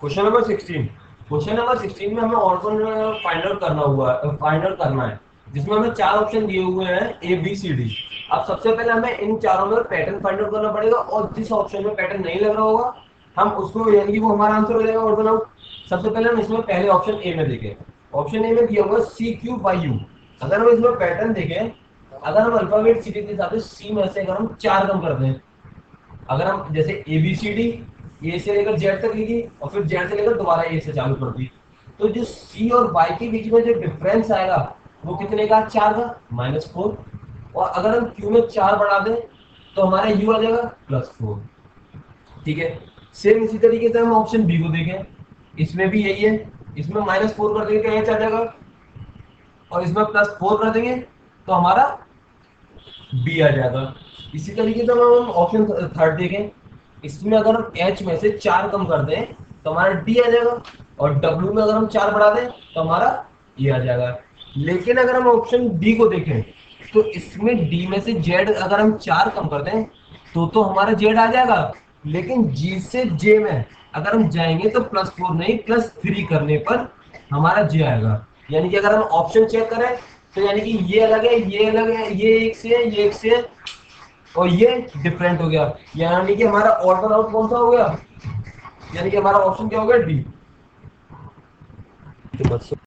Question number 16 question number 16 में हमें organ find out करना हुआ है फाइंड आउट करना है। जिसमें हमें चार ऑप्शन दिए हुए हैं ए बी सी डी अब सबसे पहले हमें इन चारों में पैटर्न फाइंड आउट करना पड़ेगा और जिस ऑप्शन में पैटर्न नहीं लग रहा होगा, हम उसको, यानी कि वो हमारा आंसर हो जाएगा ऑर्गन आउट सबसे पहले हम इसमें पहले ऑप्शन ए में देखें। ऑप्शन ए में दिया हुआ सी क्यू बाई यू अगर हम इसमें पैटर्न देखें, अगर हम अल्फ़ाबेट सीरीज़ के हिसाब से सी में से अगर हम चार कम कर दें अगर हम, जैसे A B C D A से लेकर जेड तक लिखी और फिर जेड से लेकर दोबारा ए से चालू कर दी। तो जो सी और वाई के बीच में जो डिफरेंस आएगा, वो कितने का? चार का? माइनस फोर और अगर हम क्यू में चार बढ़ा दें तो हमारा यू आ जाएगा प्लस फोर ठीक है? सेम इसी तरीके से हम ऑप्शन बी को देखें। इसमें भी यही है। इसमें माइनस फोर कर देंगे तो एच आ जाएगा। और इसमें प्लस फोर कर देंगे तो हमारा बी आ जाएगा। इसी तरीके से हम ऑप्शन थर्ड देखें। इसमें अगर हम एच में से चार कम कर दें तो हमारा डी आ जाएगा, और डब्ल्यू में अगर हम चार बढ़ा दें तो हमारा ये आ जाएगा। लेकिन अगर हम ऑप्शन डी को देखें तो इसमें डी में से जेड अगर हम चार कम कर दें तो तो हमारा जेड आ जाएगा। लेकिन जी से जे में अगर हम जाएँगे तो प्लस फोर नहीं प्लस थ्री करने पर हमारा जे आएगा। यानी कि अगर हम ऑप्शन चेक करें तो यानी कि ये अलग है, ये अलग है, ये एक से है, ये एक से है और ये डिफरेंट हो गया। यानी कि हमारा ऑर्डर आउट कौन सा हो गया? यानी कि हमारा ऑप्शन क्या हो गया? डी